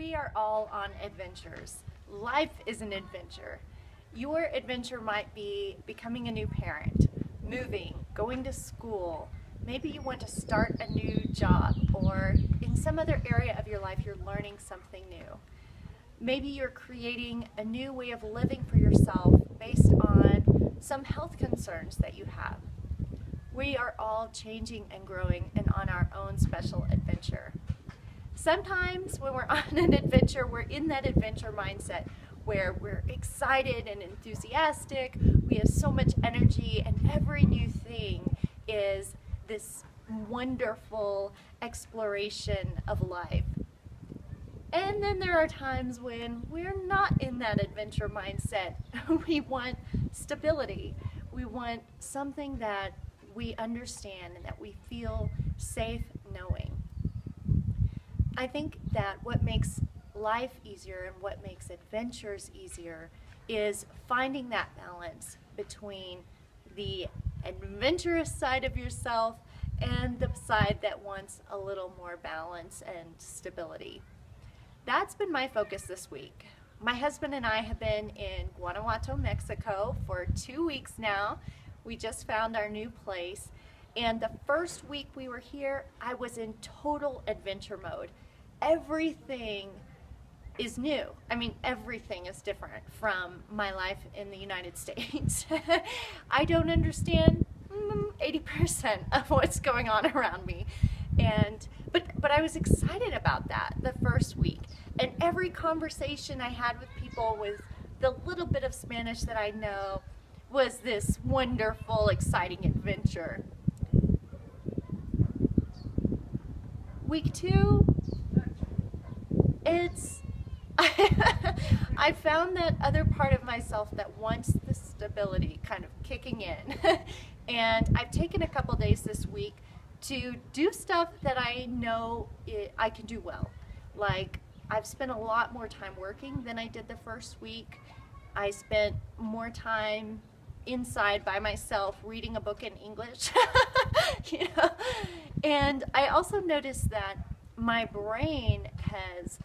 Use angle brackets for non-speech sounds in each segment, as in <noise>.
We are all on adventures. Life is an adventure. Your adventure might be becoming a new parent, moving, going to school. Maybe you want to start a new job, or in some other area of your life, you're learning something new. Maybe you're creating a new way of living for yourself based on some health concerns that you have. We are all changing and growing and on our own special adventure. Sometimes when we're <laughs> on an adventure, we're in that adventure mindset where we're excited and enthusiastic, we have so much energy, and every new thing is this wonderful exploration of life. And then there are times when we're not in that adventure mindset. <laughs> we want stability. We want something that we understand and that we feel safe knowing. I think that what makes life easier and what makes adventures easier is finding that balance between the adventurous side of yourself and the side that wants a little more balance and stability. That's been my focus this week. My husband and I have been in Guanajuato, Mexico for two weeks now. We just found our new place. And the first week we were here, I was in total adventure mode everything is new. I mean, everything is different from my life in the United <laughs> States. I don't understand 80% mm, of what's going on around me. And but but I was excited about that the first week. And every conversation I had with people with the little bit of Spanish that I know was this wonderful, exciting adventure. Week two, it's <laughs> I found that other part of myself that wants the stability kind of kicking in. <laughs> and I've taken a couple days this week to do stuff that I know it, I can do well. Like I've spent a lot more time working than I did the first week. I spent more time inside by myself reading a book in English. <laughs> you know? And I also noticed that my brain has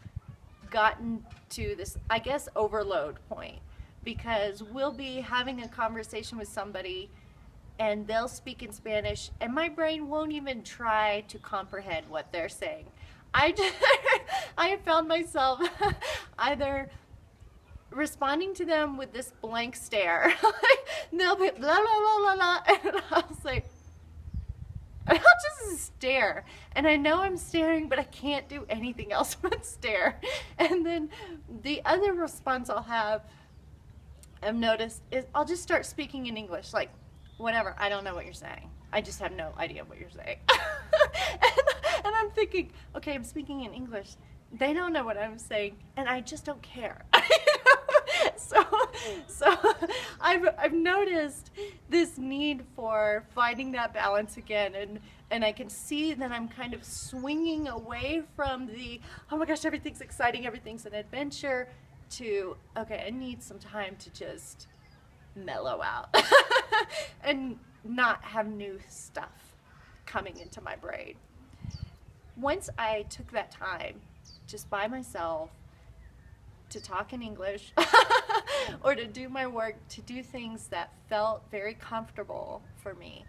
gotten to this, I guess, overload point because we'll be having a conversation with somebody and they'll speak in Spanish and my brain won't even try to comprehend what they're saying. I, just, <laughs> I found myself <laughs> either responding to them with this blank stare. <laughs> they'll be blah, blah, blah, blah, blah, and I'll say, stare. And I know I'm staring, but I can't do anything else <laughs> but stare. And then the other response I'll have, I've noticed, is I'll just start speaking in English. Like, whatever, I don't know what you're saying. I just have no idea what you're saying. <laughs> and, and I'm thinking, okay, I'm speaking in English. They don't know what I'm saying, and I just don't care. <laughs> so so I've, I've noticed this need for finding that balance again and and I can see that I'm kind of swinging away from the oh my gosh everything's exciting everything's an adventure to okay I need some time to just mellow out <laughs> and not have new stuff coming into my brain. Once I took that time just by myself to talk in English <laughs> or to do my work, to do things that felt very comfortable for me,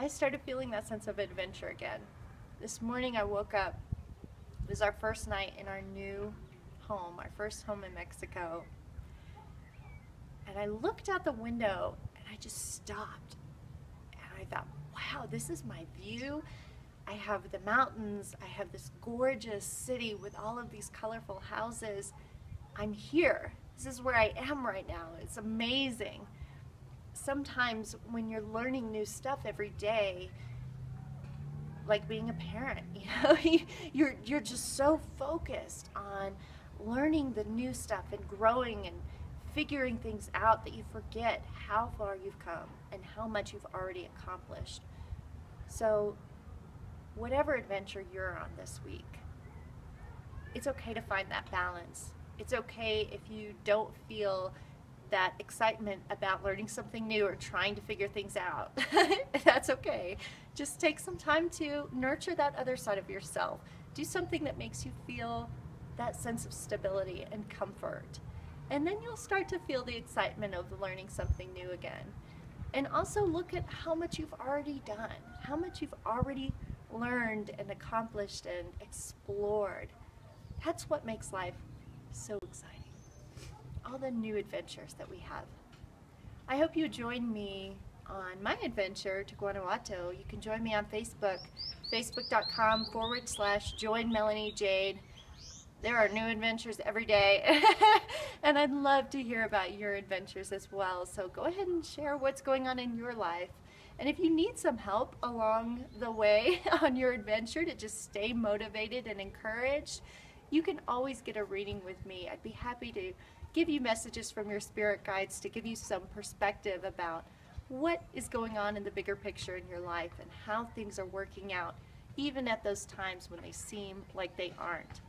I started feeling that sense of adventure again. This morning I woke up, it was our first night in our new home, our first home in Mexico. And I looked out the window and I just stopped. And I thought, wow, this is my view. I have the mountains, I have this gorgeous city with all of these colorful houses. I'm here. This is where I am right now. It's amazing. Sometimes when you're learning new stuff every day, like being a parent, <laughs> you know, you're you're just so focused on learning the new stuff and growing and figuring things out that you forget how far you've come and how much you've already accomplished. So, whatever adventure you're on this week, it's okay to find that balance it's okay if you don't feel that excitement about learning something new or trying to figure things out. <laughs> That's okay. Just take some time to nurture that other side of yourself. Do something that makes you feel that sense of stability and comfort. And then you'll start to feel the excitement of learning something new again. And also look at how much you've already done, how much you've already learned and accomplished and explored. That's what makes life so exciting. All the new adventures that we have. I hope you join me on my adventure to Guanajuato. You can join me on Facebook, facebook.com forward slash join Melanie Jade. There are new adventures every day, <laughs> and I'd love to hear about your adventures as well. So go ahead and share what's going on in your life. And if you need some help along the way <laughs> on your adventure to just stay motivated and encouraged, you can always get a reading with me. I'd be happy to give you messages from your spirit guides to give you some perspective about what is going on in the bigger picture in your life and how things are working out, even at those times when they seem like they aren't.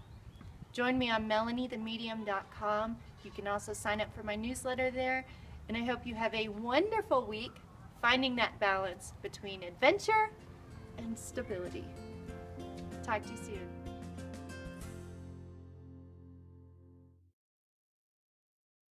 Join me on melaniethemedium.com. You can also sign up for my newsletter there, and I hope you have a wonderful week finding that balance between adventure and stability. Talk to you soon.